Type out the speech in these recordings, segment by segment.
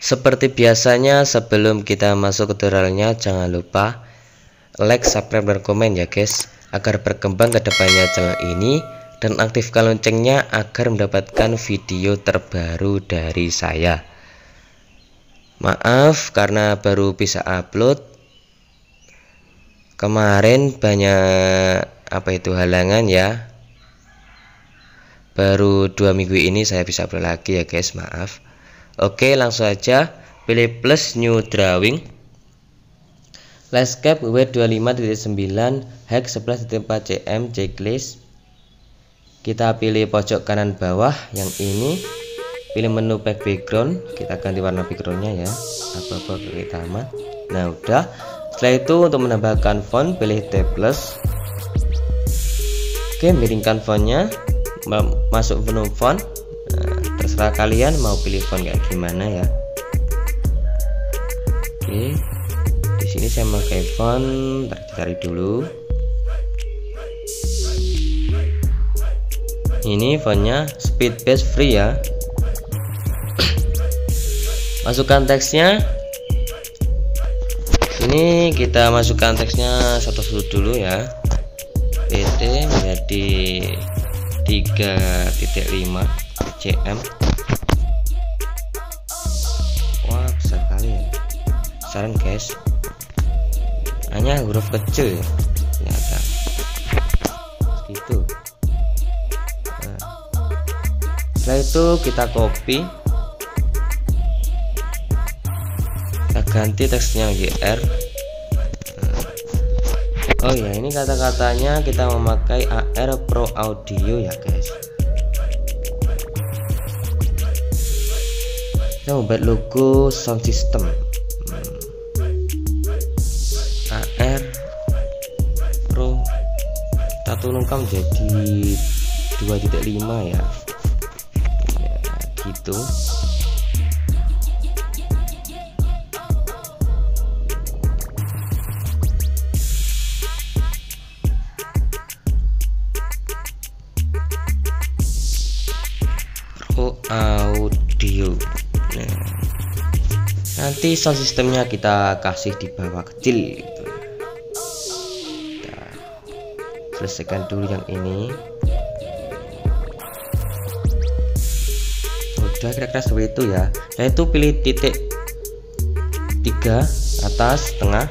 Seperti biasanya sebelum kita masuk ke tutorialnya jangan lupa Like, subscribe, dan komen ya guys Agar berkembang ke depannya channel ini dan aktifkan loncengnya agar mendapatkan video terbaru dari saya. Maaf karena baru bisa upload. Kemarin banyak apa itu halangan ya. Baru dua minggu ini saya bisa upload lagi ya guys maaf oke langsung aja. Pilih plus new drawing. Landscape W25.9 hex 11.4 cm checklist. Kita pilih pojok kanan bawah yang ini. Pilih menu back background. Kita ganti warna backgroundnya ya. Apa-apa hitam nah udah. Setelah itu untuk menambahkan font pilih T plus. Oke miringkan fontnya. Masuk menu font. Nah, terserah kalian mau pilih font kayak gimana ya. Oke di sini saya pakai font cari dulu. Ini fontnya speed base free ya. Masukkan teksnya. Ini kita masukkan teksnya satu-satu dulu ya. PT menjadi 3.5 cm wah besar kali ya. Saran guys. Hanya huruf kecil ya. Ternyata segitu. Setelah itu kita copy. Kita ganti teksnya GR Oh ya ini kata-katanya kita memakai AR Pro Audio ya guys kita membuat logo sound system. AR Pro. Kita turunkan menjadi 2.5 ya gitu nanti sound sistemnya kita kasih di bawah kecil gitu. kita selesaikan dulu yang ini. Udah kira-kira seperti itu ya. Nah itu pilih titik tiga atas tengah.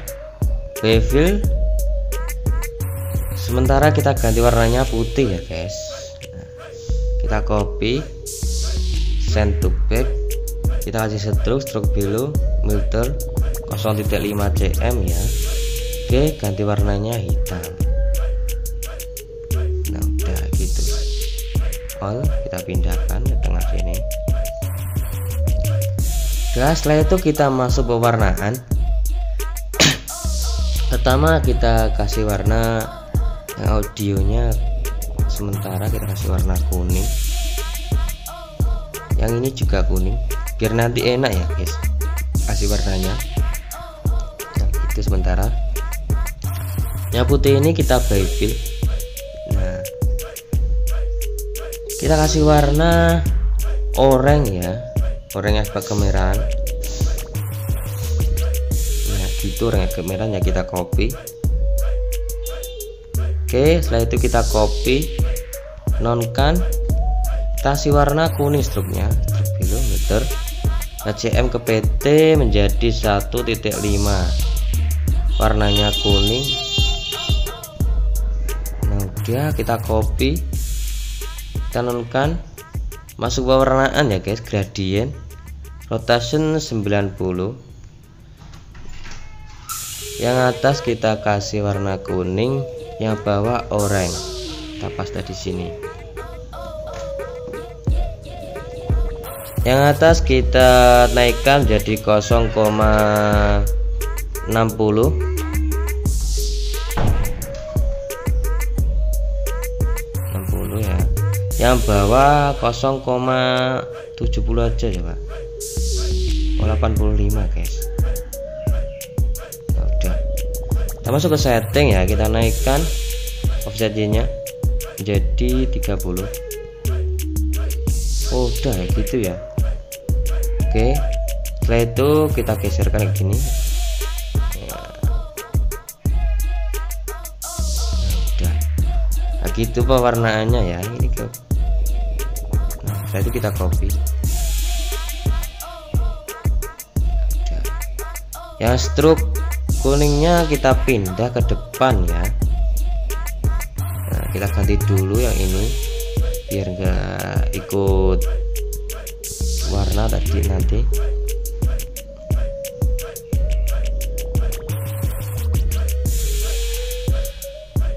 Bevel sementara kita ganti warnanya putih ya guys. Nah, kita copy send to back. Kita kasih stroke stroke below filter 0.5 cm ya. Oke ganti warnanya hitam. Nah udah gitu. All kita pindahkan ke tengah sini. Nah setelah itu kita masuk pewarnaan Pertama kita kasih warna yang audionya. Sementara kita kasih warna kuning. Yang ini juga kuning. Biar nanti enak ya guys Kasih warnanya. Nah itu sementara. Yang putih ini kita baby Nah Kita kasih warna oranye ya. Orangnya efek kemerahan. Nah gitu orangnya kemerahan ya kita copy. Oke setelah itu kita copy. Nonkan. Kasih warna kuning struknya. Struk meter ACM ke PT menjadi 1.5 warnanya kuning. Nah udah kita copy. Kita nonkan masuk pewarnaan ya guys. Gradient. Rotation 90 yang atas kita kasih warna kuning yang bawah oranye. Kita pasta di sini yang atas kita naikkan jadi 0,60 ya. Yang bawah 0,70 aja coba oh, 85 guys. Nah, udah. Kita masuk ke setting ya. Kita naikkan offset nya jadi 30 oh udah ya gitu ya oke. Setelah itu kita geserkan kayak gini nah, gitu pewarnaannya ya? Ini ke nah setelah itu kita copy. Yang stroke kuningnya kita pindah ke depan ya. Nah kita ganti dulu yang ini biar enggak ikut warna tadi nanti.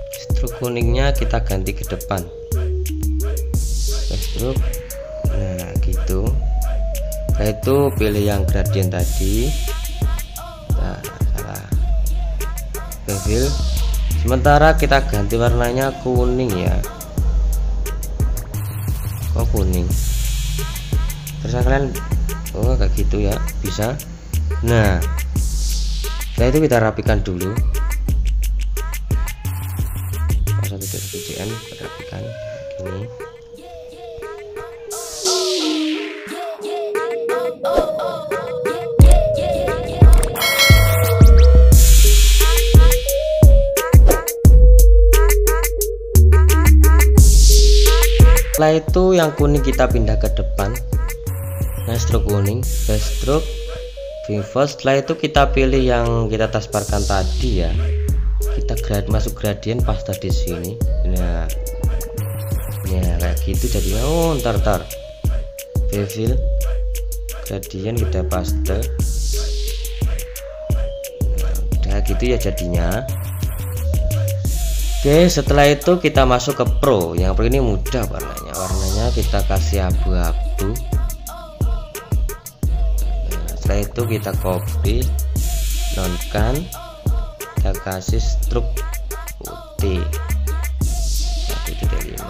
Stroke kuningnya kita ganti ke depan. Stroke nah gitu. Nah itu pilih yang gradient tadi. Bevel sementara kita ganti warnanya kuning ya. Kok kuning terus kalian. Oh kayak gitu ya bisa. Nah setelah itu kita rapikan dulu. Satu titik CN rapikan. Gini setelah itu yang kuning kita pindah ke depan stroke kuning ke stroke pivot setelah itu kita pilih yang kita tasparkan tadi ya. Kita grad masuk gradient pasta di sini. Nah ya kayak gitu jadinya oh ntar ntar. Bevel gradient kita paste. Nah, gitu ya jadinya. Oke setelah itu kita masuk ke Pro. Yang Pro ini mudah warnanya. Warnanya kita kasih abu-abu setelah itu kita copy nonkan kita kasih struk putih. 1.5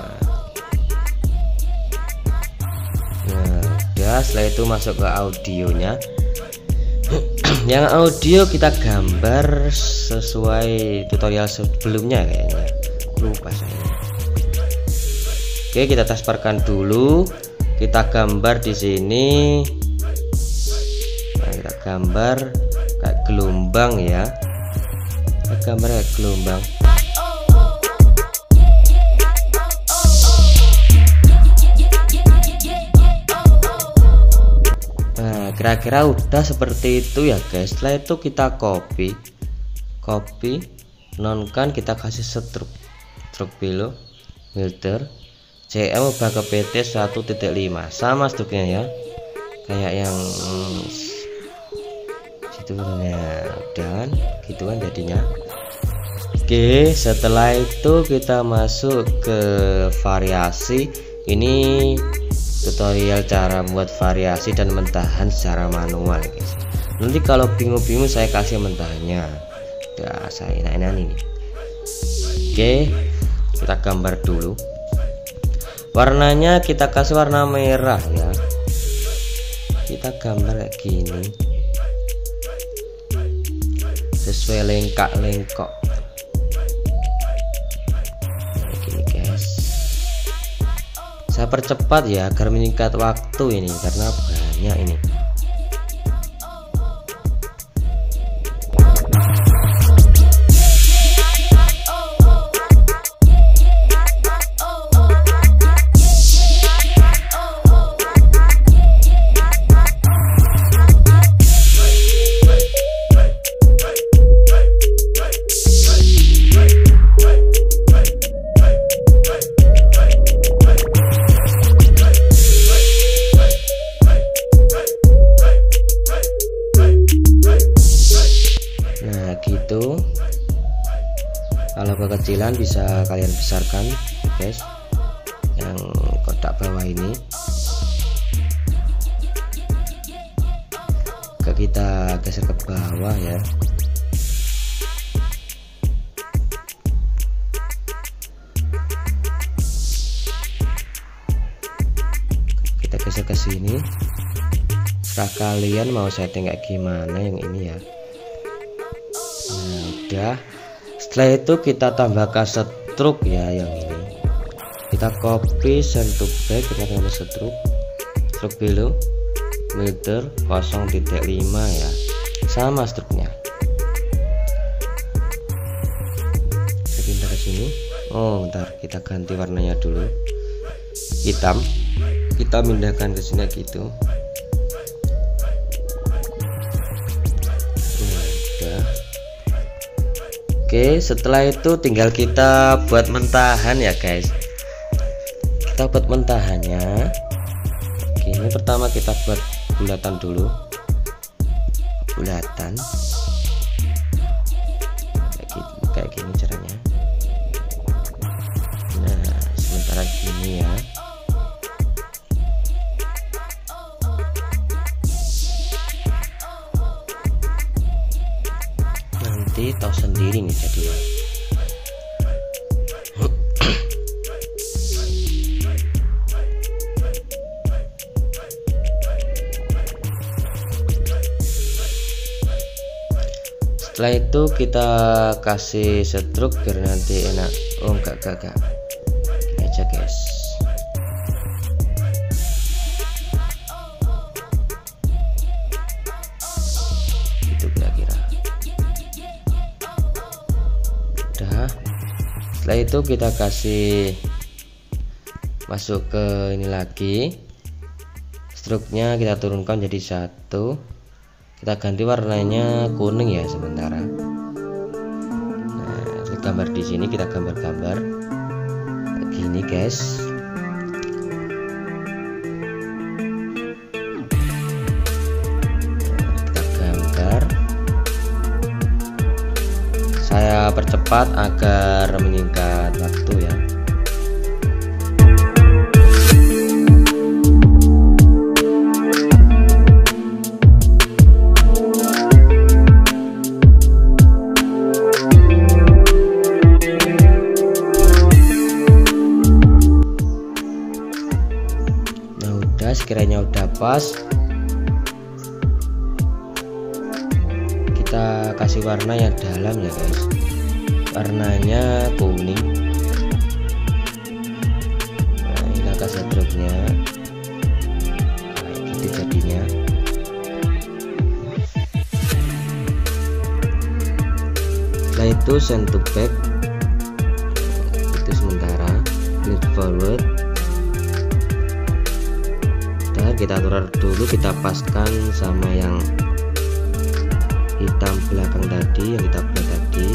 nah udah setelah itu masuk ke audionya. Yang audio kita gambar sesuai tutorial sebelumnya kayaknya. Lupa saya. Oke kita tasparkan dulu. Kita gambar di sini kita gambar kayak gelombang ya. Kita gambar kayak gelombang. Kira-kira udah seperti itu ya guys. Setelah itu kita copy. Copy nonkan kita kasih stroke. Stroke below filter. CM ubah ke PT 1.5 sama struknya ya. Kayak yang hmm, situ ya dan gitu kan jadinya. Oke setelah itu kita masuk ke variasi. Ini tutorial cara membuat variasi dan mentahan secara manual guys. Nanti kalau bingung-bingung saya kasih mentahannya. Ya saya enak-enak ini. Oke kita gambar dulu. Warnanya kita kasih warna merah ya. Kita gambar kayak gini sesuai lengkak-lengkok. Saya percepat ya agar meningkat waktu ini karena banyak ini bisa kalian besarkan guys. Yang kotak bawah ini. Agak kita geser ke bawah ya. Kita geser ke sini. Serah kalian mau setting kayak gimana yang ini ya? Nah udah setelah itu kita tambahkan stroke ya yang ini. Kita copy send to back kita tambah stroke stroke below meter 0.5 ya. Sama struknya kita ke sini. Oh bentar kita ganti warnanya dulu. Hitam. Kita pindahkan ke sini gitu Oke setelah itu tinggal kita buat mentahan ya guys. Kita buat mentahannya. Ini pertama kita buat bulatan dulu. Bulatan setelah itu kita kasih stroke biar nanti enak. Oh enggak enggak enggak. Aja guys. Itu kira-kira. Udah. Setelah itu kita kasih masuk ke ini lagi. Stroke nya kita turunkan jadi satu kita ganti warnanya kuning ya sementara. Nah gambar di sini kita gambar-gambar. Begini guys. Saya percepat agar meningkat waktu ya sekiranya udah pas kita kasih warna yang dalam ya guys. Warnanya kuning. Nah ini kasih dropnya. Nah, gitu jadinya. Setelah itu send to back. Itu sementara. Flip forward kita atur dulu kita paskan sama yang hitam belakang tadi yang kita buat tadi.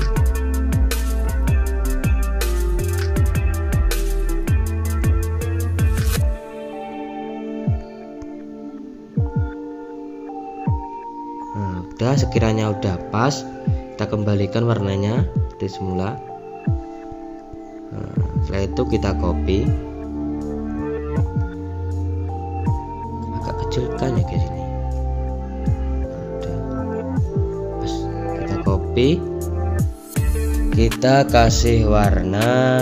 Nah, udah sekiranya udah pas kita kembalikan warnanya seperti semula. Nah, setelah itu kita copy kecilkan ya guys ini. Pas kita copy kita kasih warna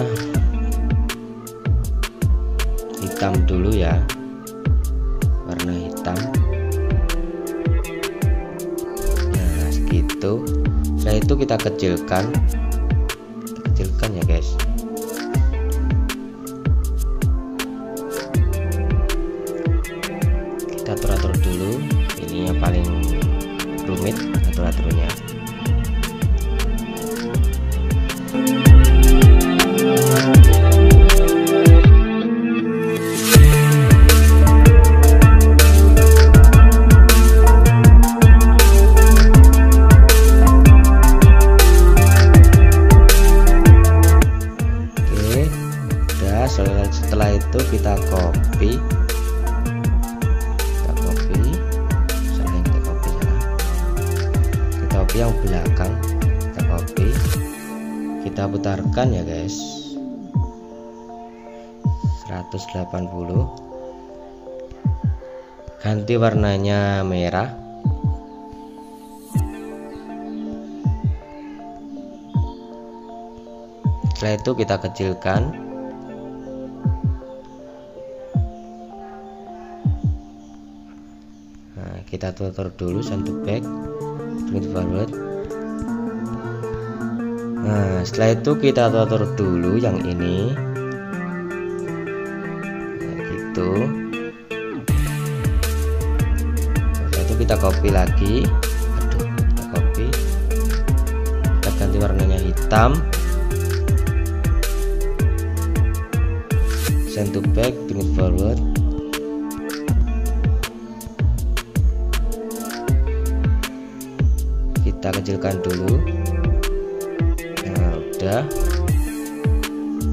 hitam dulu ya. Warna hitam. Nah segitu. Setelah itu kita kecilkan warnanya merah. Setelah itu kita kecilkan. Nah, kita tutur dulu satu back straight forward. Nah setelah itu kita tutur dulu yang ini. Kayak gitu. Copy lagi. Aduh, kita copy kita ganti warnanya hitam. Send to back bring it forward. Kita kecilkan dulu. Nah udah.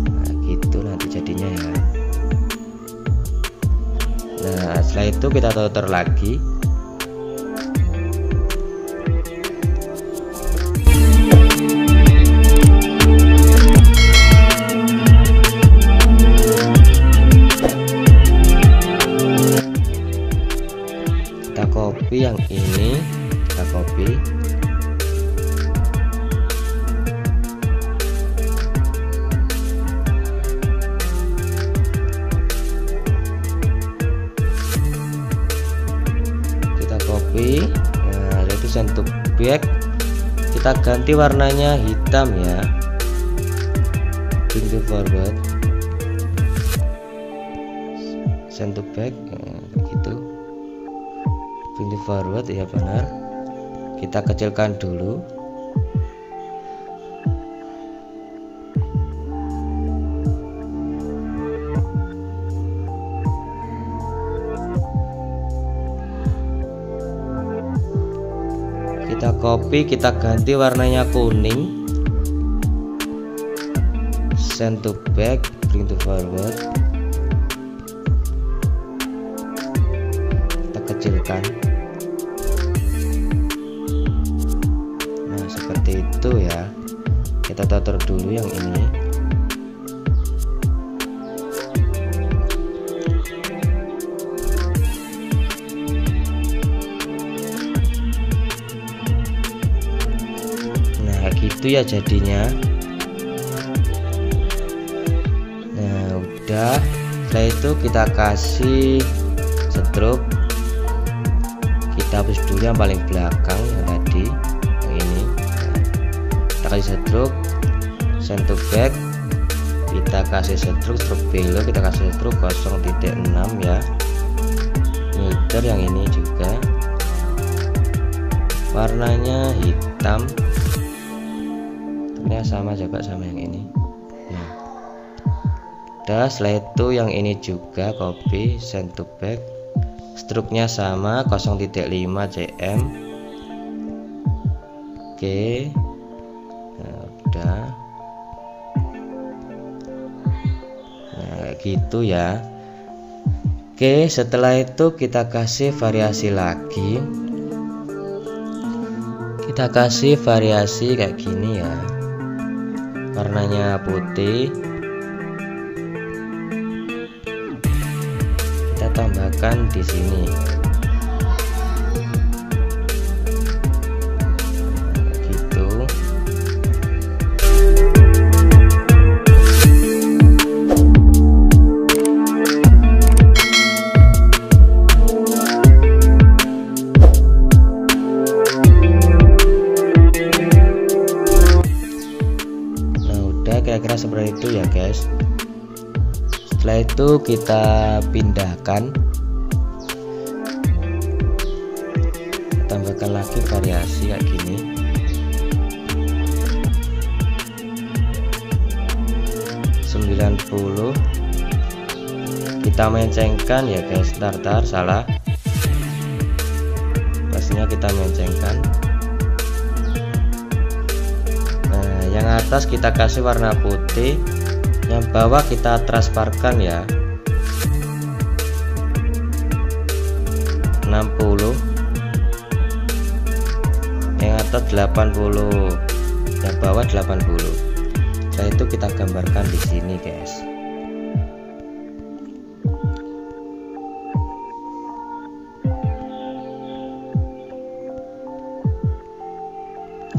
Nah gitu nanti jadinya ya. Nah setelah itu kita tutor lagi kita ganti warnanya hitam ya. To forward send to back nah, gitu. Bring forward ya benar. Kita kecilkan dulu copy kita ganti warnanya kuning. Send to back bring to forward. Kita kecilkan. Itu ya. Kita tutor dulu yang ini gitu ya jadinya. Nah udah. Setelah itu kita kasih stroke. Kita hapus dulu yang paling belakang yang tadi kasih stroke send back. Kita kasih stroke stroke below kita kasih stroke 0.6 ya. Meter yang ini juga. Warnanya hitam sama juga sama yang ini. Nah udah setelah itu yang ini juga copy send to back stroke nya sama 0.5 cm oke. Okay ada nah gitu ya. Oke setelah itu kita kasih variasi lagi. Kita kasih variasi kayak gini ya warnanya putih. Kita tambahkan di sini kira-kira seperti itu ya guys. Setelah itu kita pindahkan. Tambahkan lagi variasi kayak gini. Sembilan puluh. Kita mencengkan ya guys. Tar tar salah. Pastinya kita mencengkan yang atas kita kasih warna putih yang bawah kita transparkan ya. 60 yang atas 80 yang bawah 80 setelah itu kita gambarkan di sini guys.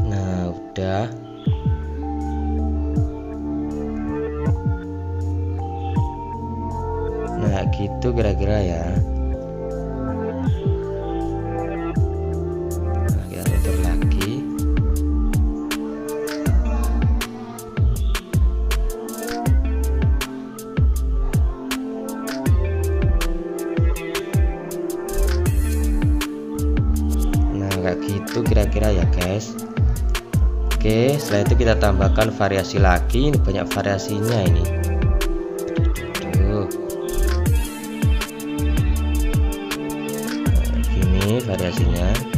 Nah udah kira-kira ya. Kita lagi. Nah kayak gitu kira-kira ya guys. Oke setelah itu kita tambahkan variasi lagi. Ini banyak variasinya ini gini variasinya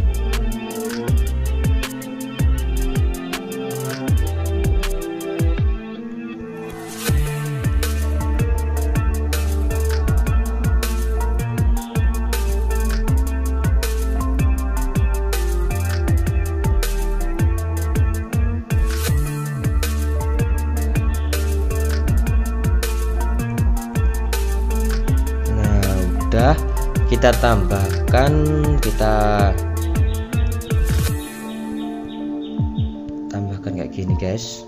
kita tambahkan kayak gini, guys.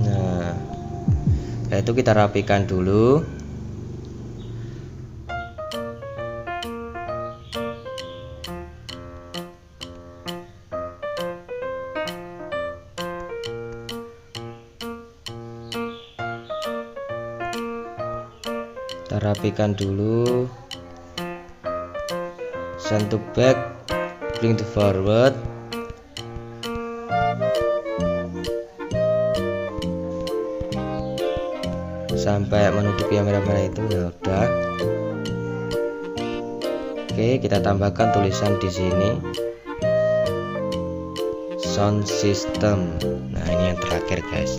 Nah, setelah itu kita rapikan dulu. Rapikan dulu. Send to back, bring to forward. sampai menutupi yang merah-merah itu ya udah oke kita tambahkan tulisan di sini sound system nah ini yang terakhir guys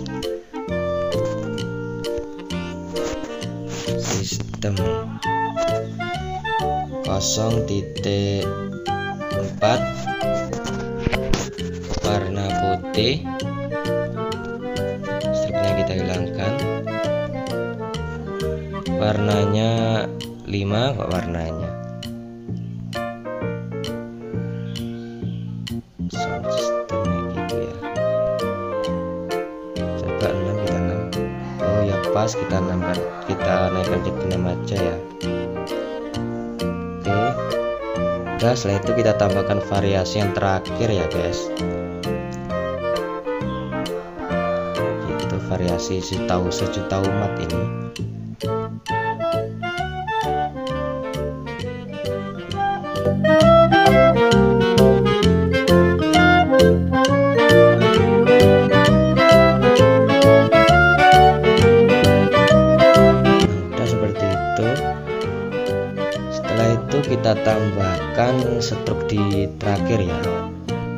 sistem 0.4 warna putih. Stripnya kita hilangkan. Warnanya 5 kok warnanya pas kita nambah kita naikkan jadi 6 aja ya. Oke. Udah setelah itu kita tambahkan variasi yang terakhir ya guys. Itu variasi setahu sejuta umat ini. udah kita tambahkan stroke di terakhir ya.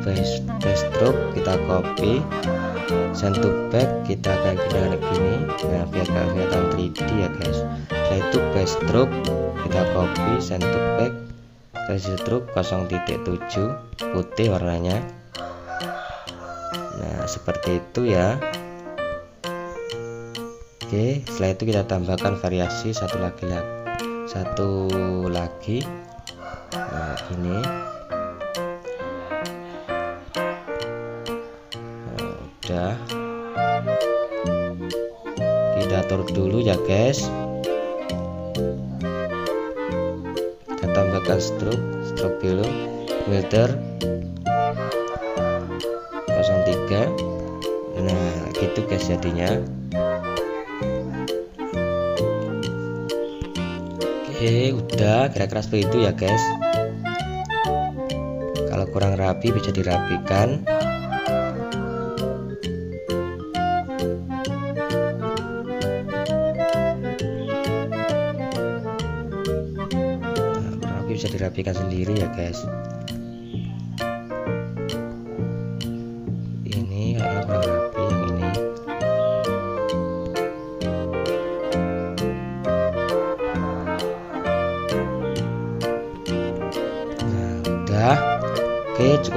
Base, base stroke kita copy. Send back kita kayak dengan gini. Nah biar gak kelihatan 3D ya guys. Setelah itu base stroke kita copy send to back. Kasih stroke 0.7 putih warnanya. Nah seperti itu ya. Oke, setelah itu kita tambahkan variasi satu lagi satu lagi. Nah, ini. Nah, udah. Kita atur dulu ya, guys. Kita tambahkan stroke, stroke dulu, filter 03. Nah, gitu guys jadinya. Oke udah kira-kira seperti itu ya guys. Kalau kurang rapi bisa dirapikan. Nah, kurang rapi bisa dirapikan sendiri ya guys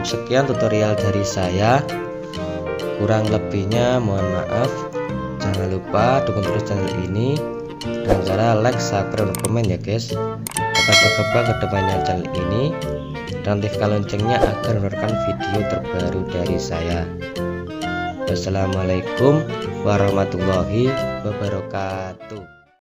cukup sekian tutorial dari saya. Kurang lebihnya mohon maaf. Jangan lupa dukung terus channel ini. Dengan cara like, subscribe, dan komen ya guys. Agar berkembang ke depannya channel ini. Dan aktifkan loncengnya agar mendapatkan video terbaru dari saya. Wassalamualaikum warahmatullahi wabarakatuh